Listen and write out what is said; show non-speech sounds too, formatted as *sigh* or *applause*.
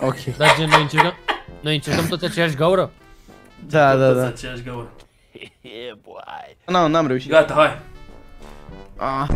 Ok. *laughs* Dar gen, noi încercăm... Noi încercăm toți aceeași gaură? Da, da, Toți da. aceeași gaură. *laughs* Nu, n-am reușit. Gata, hai. Ah.